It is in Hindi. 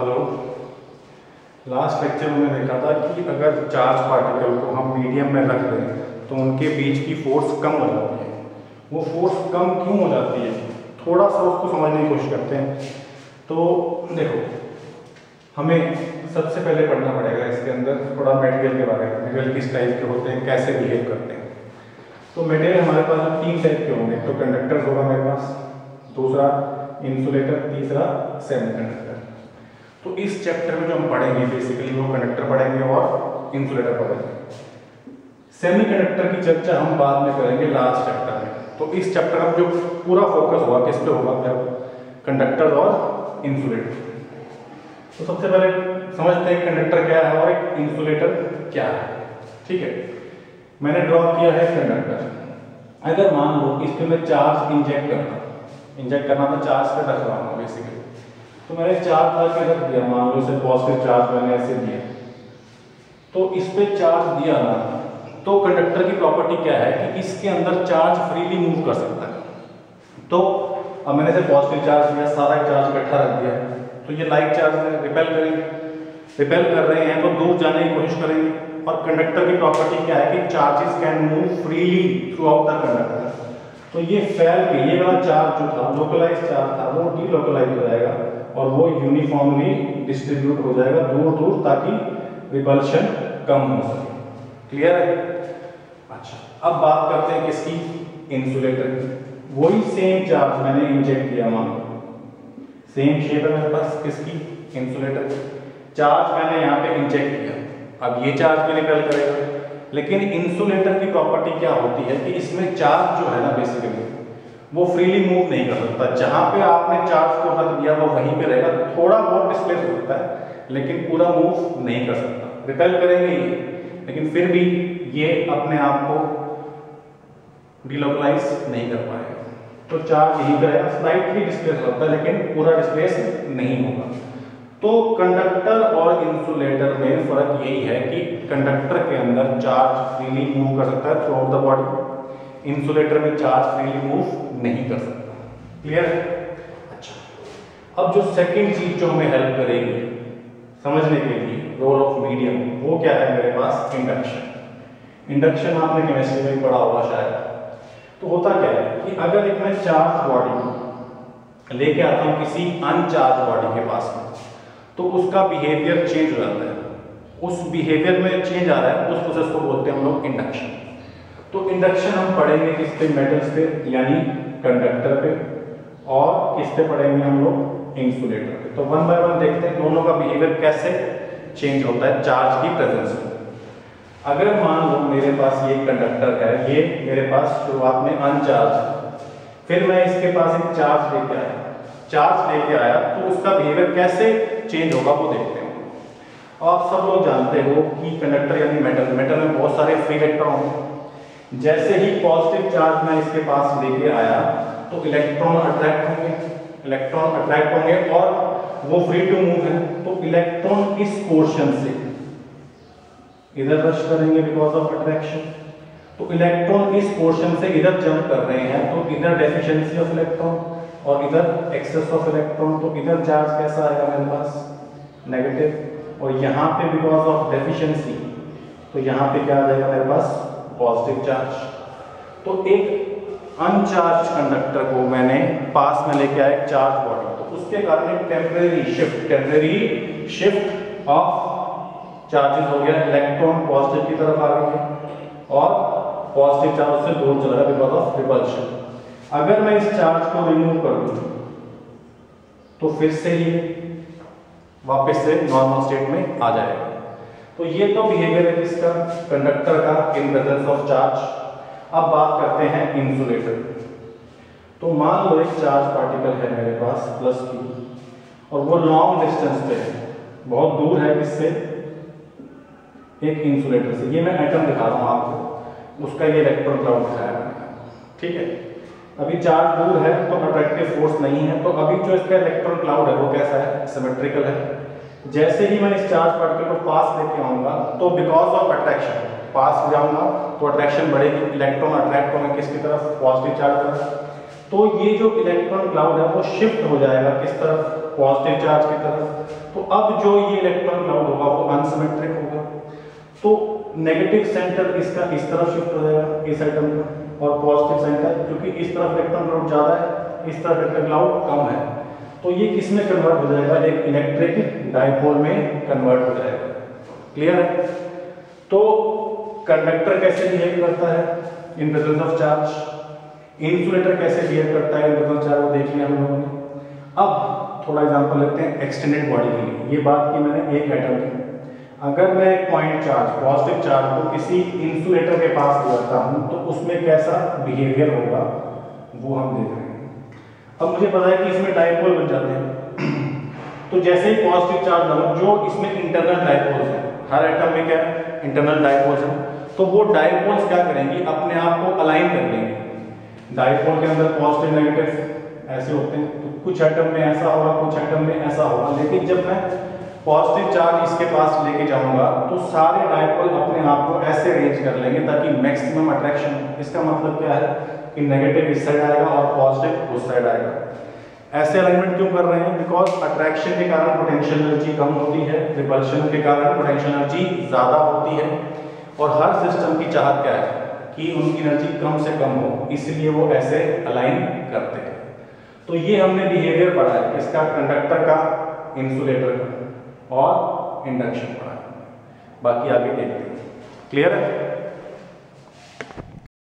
हेलो लास्ट लेक्चर में मैंने देखा था कि अगर चार्ज पार्टिकल को हम मीडियम में रख दें तो उनके बीच की फोर्स कम हो जाती है। वो फोर्स कम क्यों हो जाती है? थोड़ा सा उसको समझने की कोशिश करते हैं। तो देखो, हमें सबसे पहले पढ़ना पड़ेगा इसके अंदर थोड़ा मटेरियल के बारे में। मटेरियल किस टाइप के होते हैं, कैसे बिहेव करते हैं। तो मेटेरियल हमारे पास तीन टाइप के होंगे। तो कंडक्टर होगा मेरे पास, दूसरा इंसुलेटर तीसरा सेमीकंडक्टर तो इस चैप्टर में जो हम पढ़ेंगे बेसिकली वो कंडक्टर पढ़ेंगे और इंसुलेटर पढ़ेंगे। सेमीकंडक्टर की चर्चा हम बाद में करेंगे लास्ट चैप्टर में। तो इस चैप्टर में जो पूरा फोकस होगा किस पे होगा? फिर कंडक्टर और इंसुलेटर तो सबसे पहले समझते हैं कंडक्टर क्या है और एक इंसुलेटर क्या है। ठीक है? मैंने ड्रॉ किया है कंडक्टर अगर मान लो इसके मैं चार्ज इंजेक्ट करना इंजेक्ट करना तो चार्ज पे रखवाना बेसिकली तो मैंने चार्ज ला के रख दिया, मान लो इसे पॉजिटिव चार्ज मैंने ऐसे दिया। तो इस पे चार्ज दिया ना तो कंडक्टर की प्रॉपर्टी क्या है कि इसके अंदर चार्ज फ्रीली मूव कर सकता है। तो अब मैंने इसे पॉजिटिव चार्ज दिया, सारा चार्ज इकट्ठा रख दिया। तो ये लाइट चार्ज रिपेल करेंगे रिपेल कर रहे हैं तो दूर जाने की कोशिश करेंगे। और कंडक्टर की प्रॉपर्टी क्या है कि charges can move freely throughout the conductor तो ये फैल के ये वाला चार्ज जो था लोकलाइज चार्ज था, वो डीलोकलाइज हो जाएगा। और वो यूनिफॉर्मली डिस्ट्रीब्यूट हो जाएगा दूर दूर ताकि रिपल्शन कम हो सके। क्लियर है? अच्छा अब बात करते हैं किसकी? इंसुलेटर की। वही सेम चार्ज मैंने इंजेक्ट किया, मान सेम शेप है मेरे पास, किसकी? इंसुलेटर चार्ज मैंने यहाँ पे इंजेक्ट किया। अब ये चार्ज भी निकल करेगा। लेकिन इंसुलेटर की प्रॉपर्टी क्या होती है कि इसमें चार्ज जो है ना बेसिकली वो फ्रीली मूव नहीं कर सकता। जहाँ पे आपने चार्ज को रख दिया, वो वहीं पे रहेगा। थोड़ा बहुत डिस्प्लेस हो सकता है, लेकिन पूरा मूव नहीं कर सकता। रिपेल करेंगे ये लेकिन फिर भी ये अपने आप को डिलोकलाइज नहीं कर पाएगा। तो चार्ज यहीं पर रहेगा। स्लाइटली डिस्प्लेस होता है, लेकिन पूरा डिस्प्लेस नहीं होगा। तो कंडक्टर और इंसुलेटर में फ़र्क यही है कि कंडक्टर के अंदर चार्ज फ्रीली मूव कर सकता है throughout the body insulator में चार्ज फ्रीली मूव नहीं कर सकता। क्लियर अच्छा। अब जो सेकंड चीज़ जो हमें हेल्प करेगी, समझने के लिए रोल ऑफ़ मीडियम वो क्या है मेरे पास? इंडक्शन इंडक्शन आपने केमिस्ट्री में पढ़ा होगा शायद। तो होता क्या है कि अगर एक मैं चार्ज बॉडी लेके आता हूँ किसी अनचार्ज बॉडी के पास में तो उसका बिहेवियर चेंज हो जाता है। उस बिहेवियर में चेंज आ रहा है, उस प्रोसेस को बोलते हैं हम लोग इंडक्शन तो इंडक्शन हम पढ़ेंगे किस पे? मेटल्स पे, यानी कंडक्टर पे। और किस पे पढ़ेंगे हम लोग? इंसुलेटर पे। तो वन बाय वन देखते हैं दोनों का बिहेवियर कैसे चेंज होता है चार्ज की प्रेजेंस में। अगर मान लो मेरे पास ये कंडक्टर है, ये मेरे पास शुरुआत में अनचार्ज फिर मैं इसके पास एक चार्ज लेके आया। चार्ज लेके आया तो उसका बिहेवियर कैसे चेंज होगा वो देखते हैं। आप सब लोग जानते हो कि कंडक्टर यानी मेटल मेटल में बहुत सारे फ्री इलेक्ट्रॉन जैसे ही पॉजिटिव चार्ज मैं इसके पास लेके आया तो इलेक्ट्रॉन अट्रैक्ट होंगे इलेक्ट्रॉन अट्रैक्ट होंगे और वो फ्री टू मूव है तो इलेक्ट्रॉन इस पोर्शन से इधर रश करेंगे बिकॉज़ ऑफ़ अट्रैक्शन तो इलेक्ट्रॉन इस पोर्शन से इधर जंप कर रहे हैं तो इधर डेफिशिएंसी ऑफ़ इलेक्ट्रॉन और इधर एक्सेस ऑफ़ इलेक्ट्रॉन तो इधर चार्ज कैसा आएगा मेरे पास? नेगेटिव और यहाँ पे बिकॉज़ ऑफ़ डेफिशिएंसी तो यहाँ पे क्या आ जाएगा मेरे पास? पॉजिटिव चार्ज तो एक अनचार्ज कंडक्टर को मैंने पास में लेके आया चार्ज बॉडी तो उसके कारण एक temporary shift temporary shift of charges हो गया। इलेक्ट्रॉन पॉजिटिव की तरफ़ आ गए और पॉजिटिव चार्ज से दूर चला गया बिकॉज़ ऑफ़ रिपल्शन अगर मैं इस चार्ज को रिमूव कर दूँ तो फिर से ये वापस से नॉर्मल स्टेट में आ जाएगा। तो ये तो बिहेवियर है किसका? कंडक्टर का इन प्रेजेंस ऑफ़ चार्ज अब बात करते हैं इंसुलेटर तो मान लो एक चार्ज पार्टिकल है मेरे पास प्लस क्यू और वो लॉन्ग डिस्टेंस पे है। बहुत दूर है किससे? एक इंसुलेटर से। ये मैं एटम दिखा रहा हूँ आपको। उसका ये इलेक्ट्रॉन क्लाउड दिखाया ठीक है? अभी चार्ज दूर है तो अट्रैक्टिव फोर्स नहीं है। तो अभी जो इसका इलेक्ट्रॉन क्लाउड है, वो कैसा है? सिमेट्रिकल है। जैसे ही मैं इस चार्ज पार्टिकल को पास लेके आऊँगा तो बिकॉज़ ऑफ़ अट्रैक्शन पास जाऊँगा तो अट्रैक्शन बढ़ेगी इलेक्ट्रॉन अट्रैक्ट होंगे किसकी तरफ़? पॉजिटिव चार्ज तरफ़। तो ये जो इलेक्ट्रॉन क्लाउड है, वो शिफ्ट हो जाएगा किस तरफ़? पॉजिटिव चार्ज की तरफ़। तो अब जो ये इलेक्ट्रॉन क्लाउड होगा, वो अनसिमेट्रिक होगा। तो नेगेटिव सेंटर इसका इस तरफ़ शिफ्ट हो जाएगा, इस एटम का और पॉजिटिव सेंटर क्योंकि इस तरफ़ इलेक्ट्रॉन क्लाउड ज़्यादा है, इस तरफ़ इलेक्ट्रॉन क्लाउड कम है। तो ये किसमें कन्वर्ट हो जाएगा? एक इलेक्ट्रिक डाइपोल में कन्वर्ट हो जाएगा। क्लियर है? तो कंडक्टर कैसे बिहेव करता है? In presence of charge insulator कैसे बिहेव करता है? इन प्रेजेंस चार्ज वो देख लिया हम लोगों ने। अब थोड़ा एग्जांपल लेते हैं एक्सटेंडेड बॉडी के लिए। ये बात की मैंने एक एटम की। अगर मैं एक पॉइंट चार्ज पॉजिटिव चार्ज को किसी इंसुलेटर के पास लगाता हूँ तो उसमें कैसा बिहेवियर होगा, वो हम देख रहे हैं अब मुझे पता है कि इसमें डाइपोल बन जाते हैं। तो जैसे ही पॉजिटिव चार्ज लगा जो इसमें इंटरनल डाइपोल्स हैं, हर एटम में क्या है? इंटरनल डाइपोल्स हैं। तो वो डाइपोल्स क्या करेंगे? अपने आप को अलाइन कर लेंगे। डाइपोल के अंदर पॉजिटिव नेगेटिव ऐसे होते हैं। तो कुछ एटम में ऐसा होगा, कुछ एटम में ऐसा होगा। लेकिन जब मैं पॉजिटिव चार्ज इसके पास लेके जाऊँगा तो सारे डायपोल अपने आप को ऐसे अरेंज कर लेंगे ताकि मैक्सिमम अट्रैक्शन इसका मतलब क्या है? कि नेगेटिव इस साइड आएगा और पॉजिटिव उस साइड आएगा। ऐसे अलाइनमेंट क्यों कर रहे हैं? बिकॉज़ अट्रैक्शन के कारण पोटेंशियल एनर्जी कम होती है रिपल्शन के कारण पोटेंशियल एनर्जी ज़्यादा होती है। और हर सिस्टम की चाहत क्या है? कि उनकी एनर्जी कम से कम हो, इसलिए वो ऐसे अलाइन करते हैं। तो ये हमने बिहेवियर पढ़ा है, इसका कंडक्टर का इंसुलेटर का और इंडक्शन पढ़ा है। बाकी आगे देखते हैं। क्लियर है?